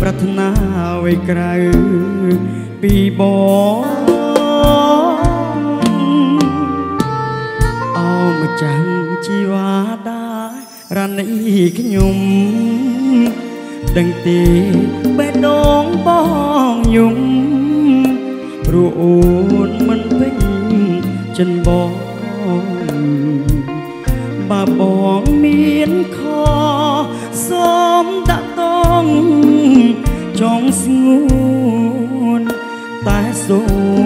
ប្រាថ្នាអ្វីក្រៅពីបងអោម្ចាំងជីវ៉ាដារ៉ានីខ្ញុំដឹងទេបេះដូងបងយំព្រោះអូនមិនពេញចិនបងបើបងមានខសូមដាក់តង ចង់ស្ងួនតែសូ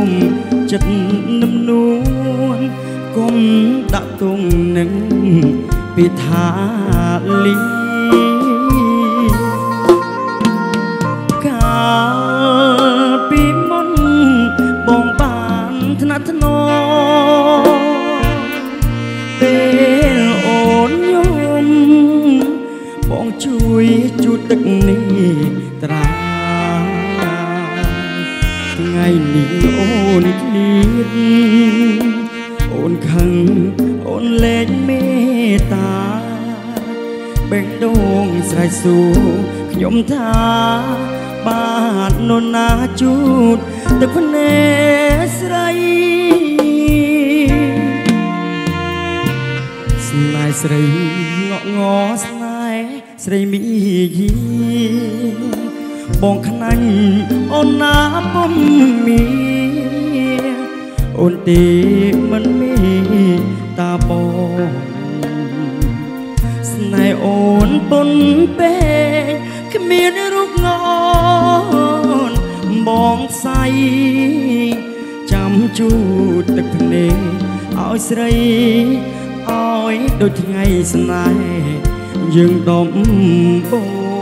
មចិត្តនឹមនួនកុំដាក់ទងនឹងពីថាលី ស្នេហ៍ស្រីងក់ងស្នេហ៍ស្រីមីយីបងខ្នាញ់អូនណាពុំមានអូនទេមិនមានតាបងស្នេហ៍អូនពុនពេកគ្មានរូបងនបងផ្សៃចាំជូតទឹកភ្នែកឲ្យស្រី ឲ្យដូចថ្ងៃស្នេហ៍យើងដំបង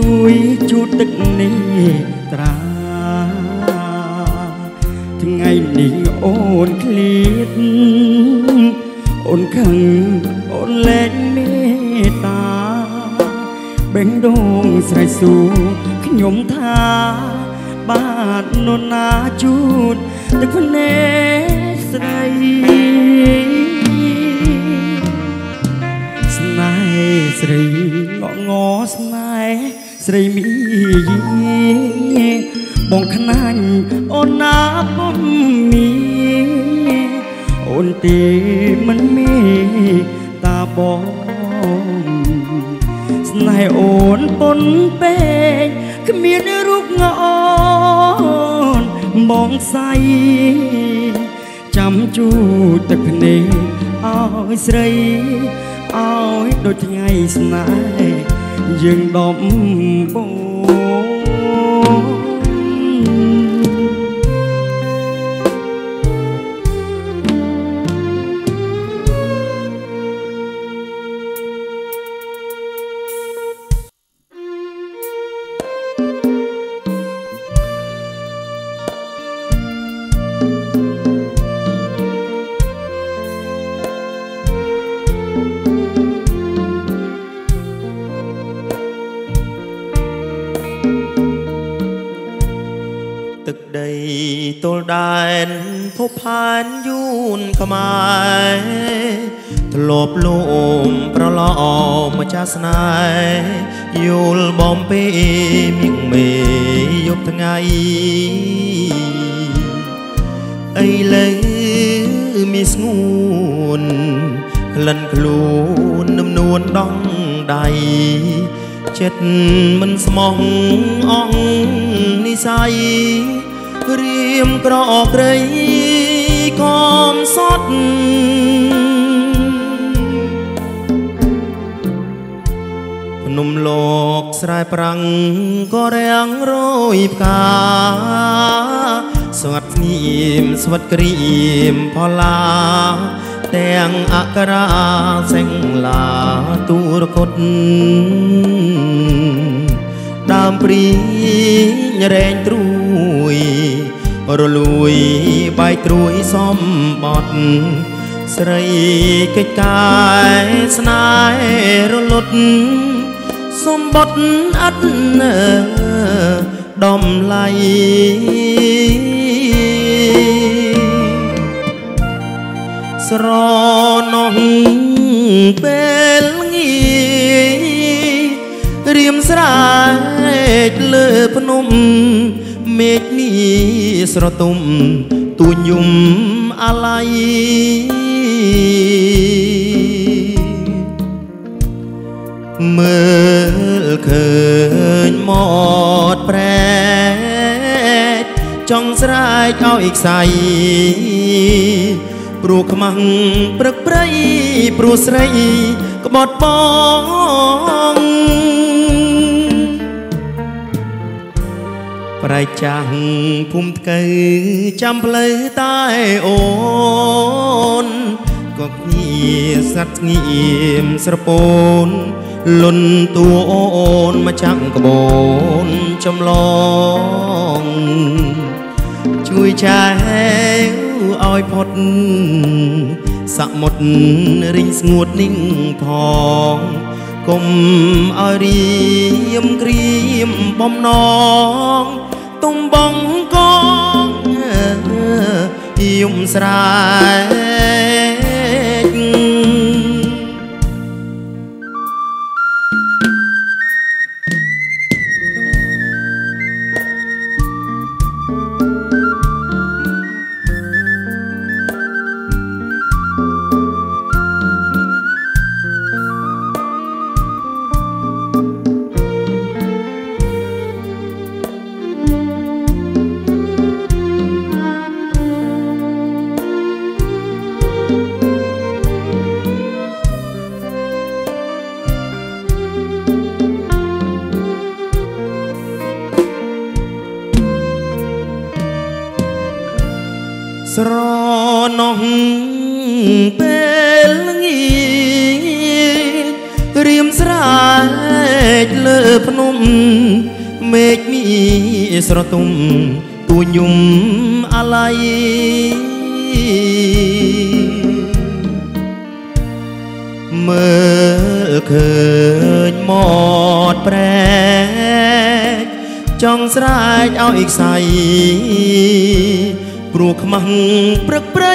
បងជួយជូតទឹកនេះត្រាថ្ងៃនេះអូនឃ្លៀតអូនខឹងអូនលែងមេត្តាបេះដូងស្រែកសួរខ្ញុំថាបាទនរណាជូតទឹកភ្នែកស្រីស្នេហ៍ស្រីងក់ងស្នេហ៍ ស្រីមីយីបងខ្នាញ់អូនណាពុំមានអូនទេមិនមានតាបងស្នេហ៍អូនពុនពេកគ្មានរូបងនបងសៃចាំជូតទឹកភ្នែកឲ្យស្រីឲ្យដូចថ្ងៃស្នេហ៍ យើងដំ នយូនខ្មែរធ្លាប់លូមប្រឡំម្ចាស់ស្នេហ៍យល់បំពេមៀងមេយកថ្ងៃអីលើមានស្ងួនក្លិនខ្លួននឹមនួនដងដៃចិត្តមិនស្មោះអងនិស័យរៀមក្រអក្រៃ ខំសត់ភ្នំលោកស្រែប្រាំងក៏រាំងរយផ្កាស្ងាត់ស្ងៀមស្វិតក្រៀមផល្លាទាំងអក្សរាសេងឡាទូរគុតដើមព្រីងរែងត្រួយ រលួយបែកត្រួយសំបត់ស្រីកិច្ចកាយស្នេហ៍រលត់សំបត់អត់ដំឡៃស្រណោះពេលងាយរៀមស្រែកលើភ្នំ មេឃនេះស្រទុំទួញយំអាឡ័យមើលឃើញមកប្រែកចង់ស្រែកឲ្យខ្សៃព្រោះខ្មាំងព្រឹកព្រៃព្រោះស្រីក្បត់បង ប្រែកចាស់ភូមិថ្កូវចាំផ្លូវតែអូនក៏គ្នាសັດស្ងៀមស្រពោនលុនតួអូនមកចាំងក្បូនចំឡងជួយចែវឲ្យផុតសមុទ្ររីងស្ងួត ninh ផងគុំឲ្យរៀមក្រៀមបំណង ទុំបងកងយំស្រែ មេឃមីស្រទុំទួញយំអាឡ័យមើលឃើញមកប្រែកចង់ស្រែកឲ្យខ្សៃព្រោះខ្មាំងព្រឹកព្រៃ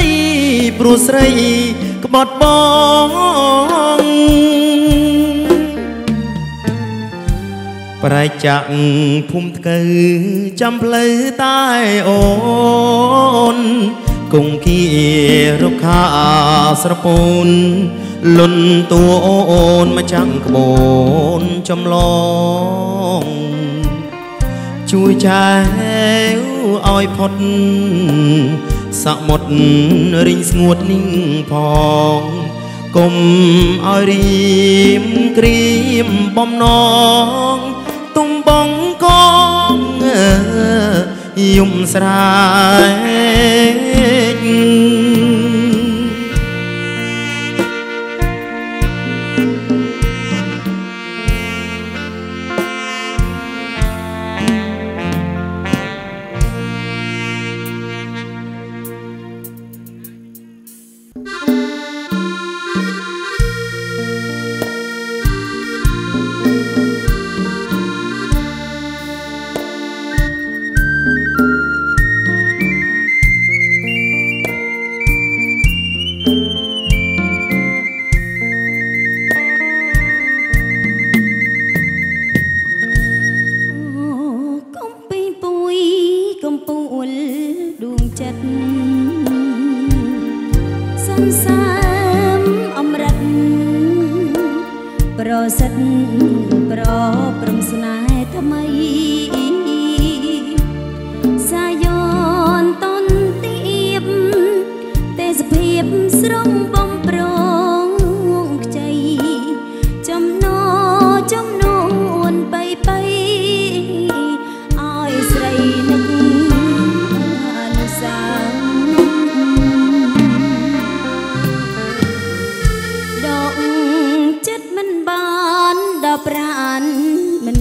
ព្រោះស្រីក្បត់បង ប្រែកចាក់ភូមិថ្កូវចាំផ្លូវតែអូនគង់គៀរុក្ខាស្រពូនលុនតួអូនមកចាំងក្បូនចំឡងជួយចែវឲ្យផុតសមុទ្ររីងស្ងួត ninh ផងគុំឲ្យរៀមក្រៀមបំណង យំស្រែក「 សាមអំរិតប្រសិទ្ធប្រព្រំស្នេហ៍ថ្មី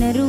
ಜನರು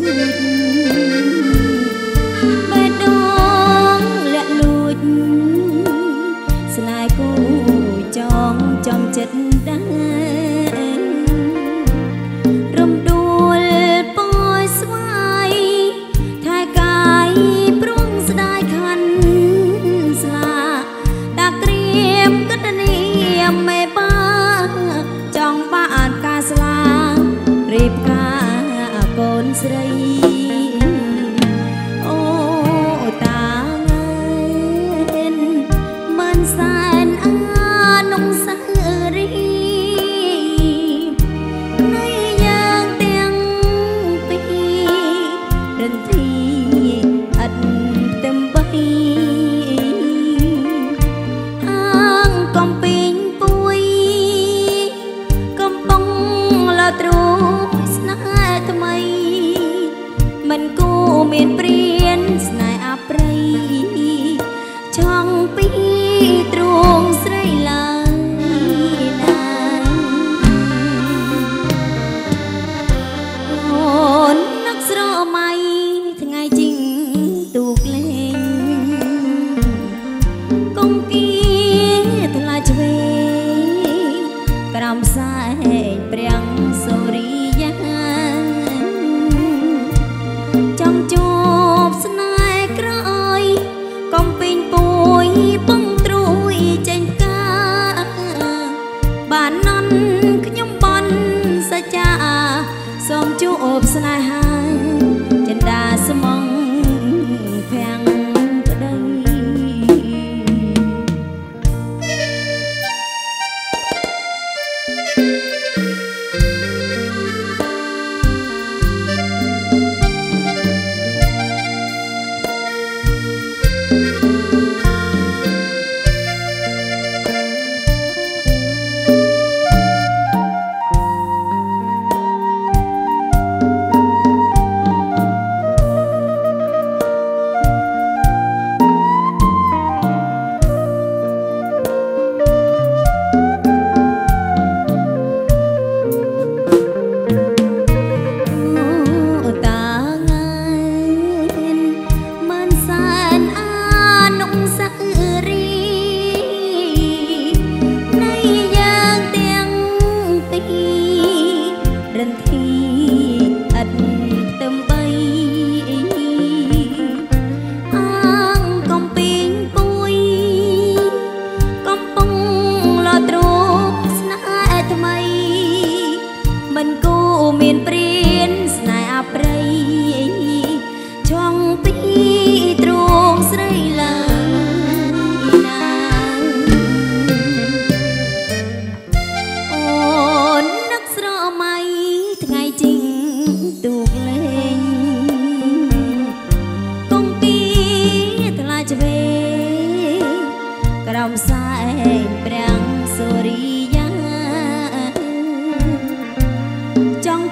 làm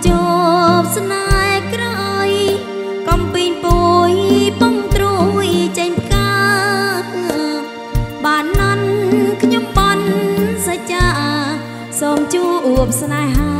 ជួបស្នេហ៍ក្រោយកំពីងពួយពងត្រួយចេញផ្កាបានណាន់ខ្ញុំបន់សច្ចាសូមជួបស្នេហា